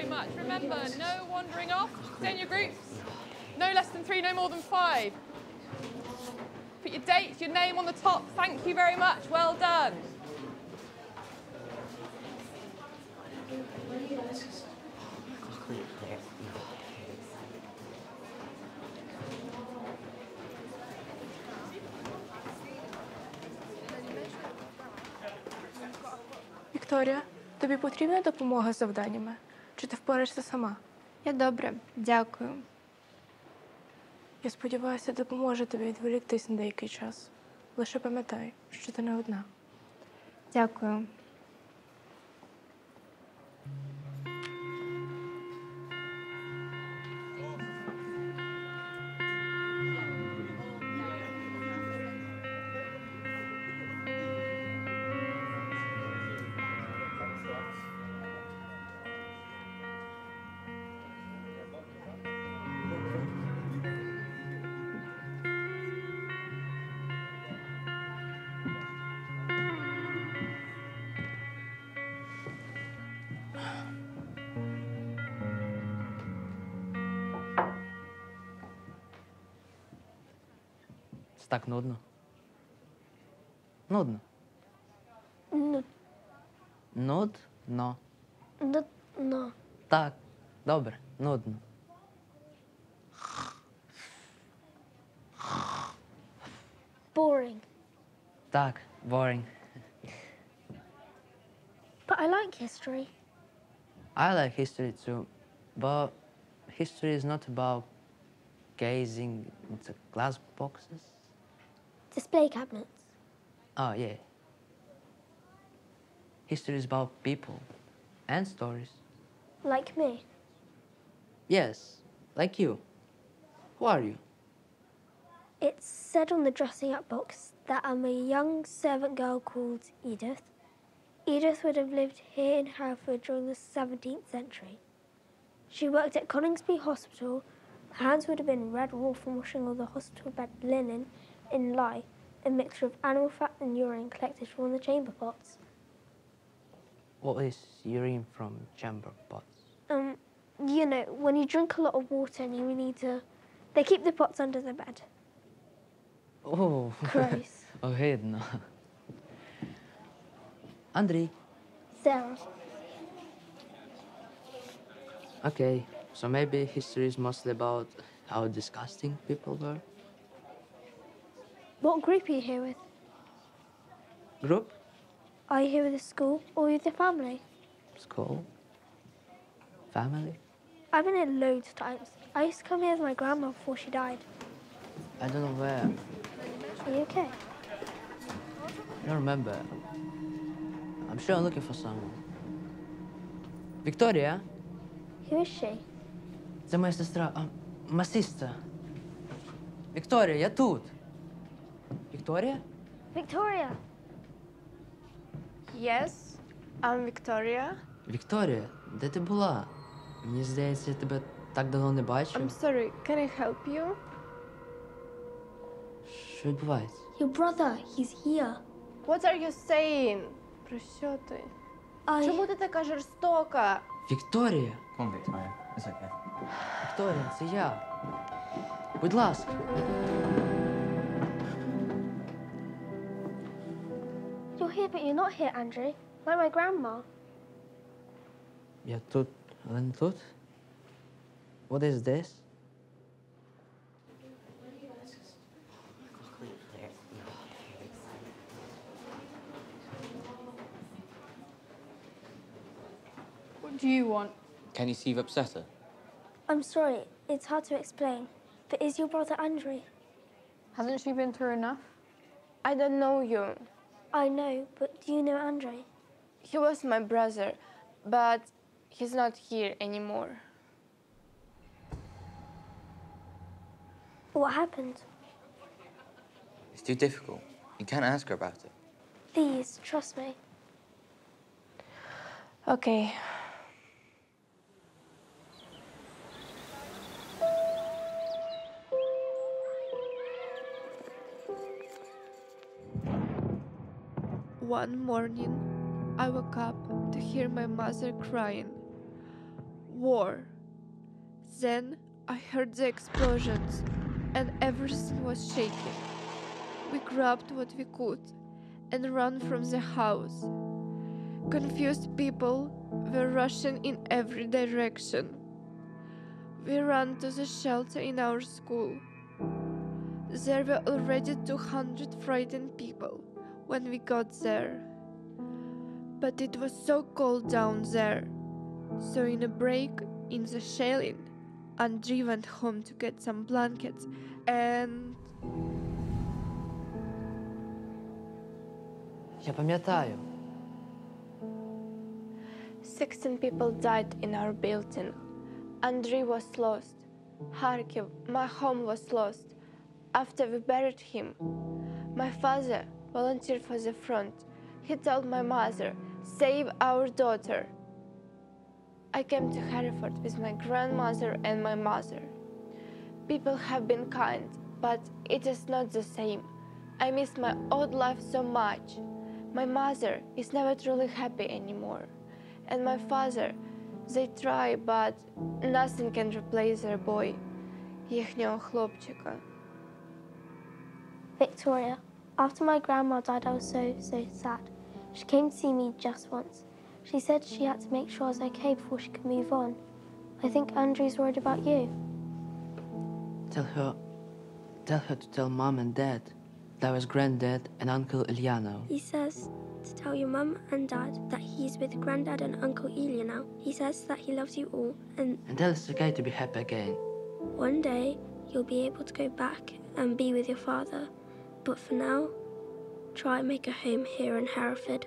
very much. Remember, no wandering off. Stay in your groups. No less than three, no more than five. Put your dates, your name on the top. Thank you very much. Well done. Вікторія, тобі потрібна допомога з завданнями? Чи ти впораєшся сама? Я добре, дякую. Я сподіваюся, допоможе тобі відволіктись на деякий час. Лише пам'ятай, що ти не одна. Дякую. так нудно. Нудно. Ну, Нудно. ну, ну. Так, добре, нудно. Boring. Так, boring. But I like history. I like history too, but history is not about gazing into glass boxes. Display cabinets. Oh, yeah. History is about people and stories. Like me. Yes, like you. Who are you? It said on the dressing up box that I'm a young servant girl called Edith. Edith would have lived here in Hereford during the 17th century. She worked at Coningsby Hospital. Her hands would have been red raw from washing all the hospital bed linen in lye, a mixture of animal fat and urine collected from the chamber pots. What is urine from chamber pots? Um, you know, when you drink a lot of water and you need to... They keep the pots under the bed. Oh. Gross. Oh, no. Andre. Sarah. Okay, so maybe history is mostly about how disgusting people were? What group are you here with? Group, Are you here with the school or with the family? school, family. I've been here loads of times. I used to come here with my grandma before she died. I don't know where. Are you okay? I don't remember. I'm sure I'm looking for someone. Victoria, Who is she? це моя сестра. А, my sister. Вікторія, я тут. Вікторія? Victoria. Yes, I'm Victoria. Вікторія, де ти була? Мені здається, я тебе так давно не бачив. I'm sorry, can I help you? Що відбувається? Your brother, he's here. What are you saying? Про що ти? I. Чому ти така жорстока? Вікторія! Come on, Victoria. It's okay. Вікторія, це я. Будь ласка. here, but you're not here, Andrew. Like my grandma. Your tooth, and tooth? What is this? What do you want? Can you see you've upset her? I'm sorry. It's hard to explain. But is your brother Andrew? Hasn't she been through enough? I don't know you. I know, but do you know Andre? He was my brother, but he's not here anymore. What happened? It's too difficult. You can't ask her about it. Please, trust me. Okay. One morning, I woke up to hear my mother crying. war. Then I heard the explosions, and everything was shaking. We grabbed what we could and ran from the house. Confused people were rushing in every direction. We ran to the shelter in our school. There were already 200 frightened people when we got there. But it was so cold down there. So, in a break in the shelling, Andrei went home to get some blankets and. Я пам'ятаю. 16 people died in our building. Andrei was lost. Kharkiv, my home was lost. After we buried him, my father volunteered for the front. He told my mother, Save our daughter. I came to Hereford with my grandmother and my mother. People have been kind, but it is not the same. I miss my old life so much. My mother is never truly happy anymore. And my father, they try, but nothing can replace their boy, їхнього хлопчика. Victoria, after my grandma died, I was so, so sad. She came to see me just once. She said she had to make sure I was okay before she could move on. I think Andrew's worried about you. Tell her, tell her to tell mom and dad that was granddad and Uncle Iliano. He says to tell your mum and dad that he's with granddad and Uncle Elia now. He says that he loves you all, and And tell it's okay to be happy again. one day you'll be able to go back and be with your father But for now, try and make a home here in Hereford.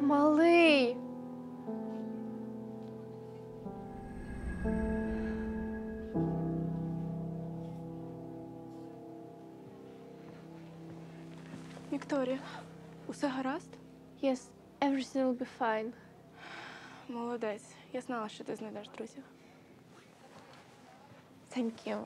Малий! Вікторія, усе гаразд? Yes, everything will be fine. Молодець. Я знала, що ти знайдеш друзів. Thank you.